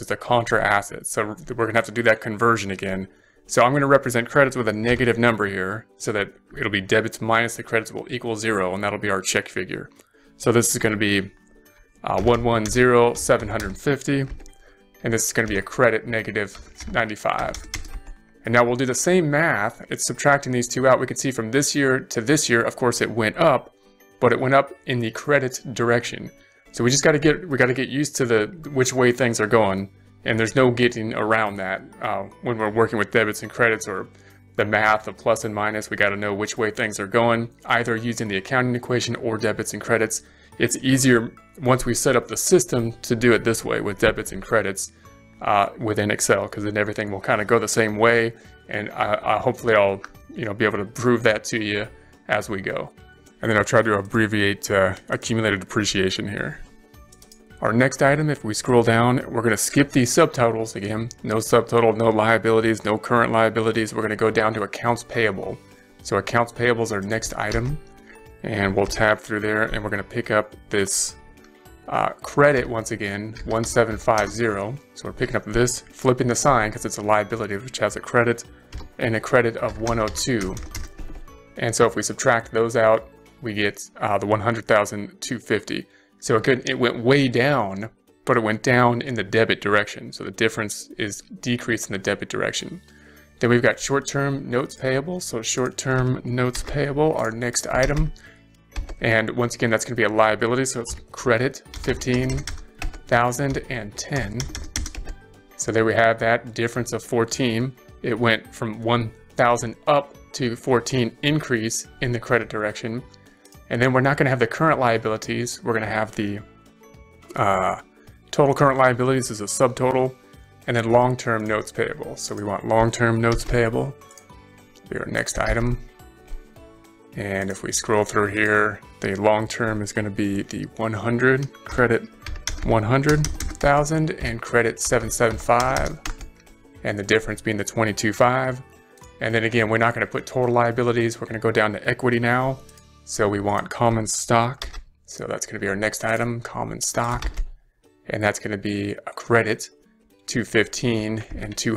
it's a contra asset. So we're gonna have to do that conversion again. So I'm gonna represent credits with a negative number here so that it'll be debits minus the credits will equal zero and that'll be our check figure. So this is gonna be uh, 110,750 and this is gonna be a credit negative 95. And now we'll do the same math. It's subtracting these two out. We can see from this year to this year, of course, it went up, but it went up in the credit direction. So we just got to get we got to get used to the which way things are going, and there's no getting around that uh, when we're working with debits and credits or the math of plus and minus. We got to know which way things are going, either using the accounting equation or debits and credits. It's easier once we set up the system to do it this way with debits and credits uh, within Excel because then everything will kind of go the same way, and I, I hopefully I'll you know be able to prove that to you as we go. And then I'll try to abbreviate uh, accumulated depreciation here. Our next item, if we scroll down, we're going to skip these subtotals again. No subtotal, no liabilities, no current liabilities. We're going to go down to accounts payable. So accounts payable is our next item. And we'll tab through there and we're going to pick up this uh, credit once again, 1750. So we're picking up this, flipping the sign because it's a liability which has a credit and a credit of 102. And so if we subtract those out, we get uh, the 100,250. So it, could, it went way down, but it went down in the debit direction. So the difference is decreased in the debit direction. Then we've got short-term notes payable. So short-term notes payable, our next item. And once again, that's going to be a liability. So it's credit 15,010. So there we have that difference of 14. It went from 1,000 up to 14 increase in the credit direction. And then we're not going to have the current liabilities. We're going to have the uh, total current liabilities as a subtotal, and then long-term notes payable. So we want long-term notes payable. Be our next item. And if we scroll through here, the long-term is going to be the 100 credit 100,000 and credit 775, and the difference being the 22.5. And then again, we're not going to put total liabilities. We're going to go down to equity now. So we want common stock. So that's going to be our next item, common stock. And that's going to be a credit, 215 and 200.